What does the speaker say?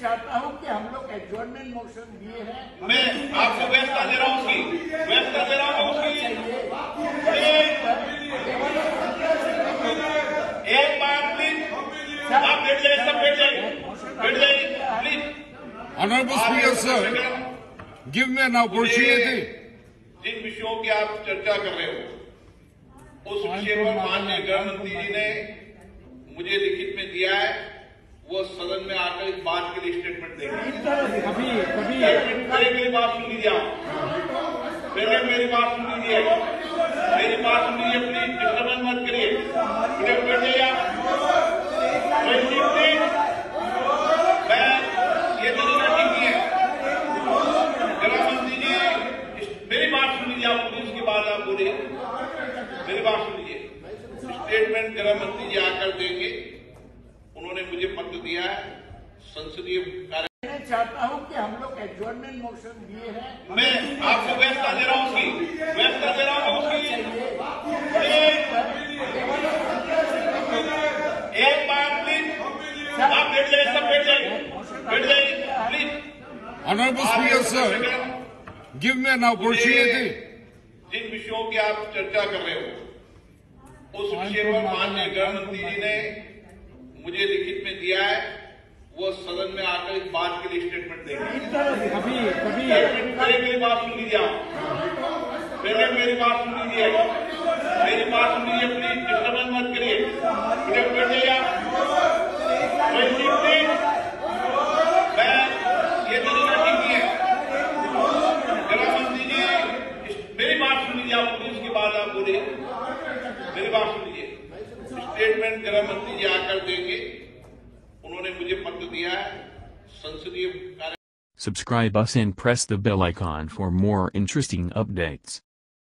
चाहता हूँ कि हम लोग एडजॉर्नमेंट मोशन दिए हैं। मैं आपको व्यवस्था दे रहा हूँ उसकी व्यवस्था दे रहा हूँ उसकी एक बार प्लीज़ आप बैठ जाइए सब बैठ जाइए। बैठ जाइए please Honorable Speaker, sir, give me an opportunity. जिन विषयों की आप चर्चा कर रहे हो उस विषय पर माननीय गृह मंत्री जी ने मुझे लिखित में दिया है। सदन में आकर इस बात के लिए स्टेटमेंट देंगे कभी कभी पहले मेरी बात सुन लीजिए आप। पहले मेरी बात सुन लीजिए मेरी बात सुन लीजिए प्लीज़ डिस्टर्बेंस मत करिए बैठ जाइए आप है मेरी बात सुन लीजिए आप पुलिस की बात आप बोलिए। मेरी बात सुन लीजिए। स्टेटमेंट गृह मंत्री जी आकर देंगे। मुझे पत्र दिया है। संसदीय कार्य मैं चाहता हूँ कि हम लोग एडजॉर्नमेंट मोशन दिए हैं। मैं आपको व्यवस्था दे रहा हूँ उसकी व्यवस्था दे रहा हूँ उसकी एक बार प्लीज़ आप बैठ जाइए सब बैठ जाइए। बैठ जाइए please Honorable Speaker, sir, give me an opportunity. जिन विषयों की आप चर्चा कर रहे हो उस विषय पर माननीय गृह मंत्री जी ने मुझे लिखित में दिया है वो सदन में आकर इस बात के लिए स्टेटमेंट देंगे कभी कभी पहले मेरी बात सुन लीजिए आप। पहले मेरी बात सुन लीजिए मेरी बात सुन लीजिए प्लीज़ डिस्टर्बेंस मत करिए। मैं ये तरीका ठीक नहीं है जी मेरी बात सुन लीजिए आप आप बोलिए। मेरी बात स्टेटमेंट गृह मंत्री जी आकर देंगे उन्होंने मुझे पत्र दिया है संसदीय कार्य Subscribe us and press the bell icon for more interesting updates.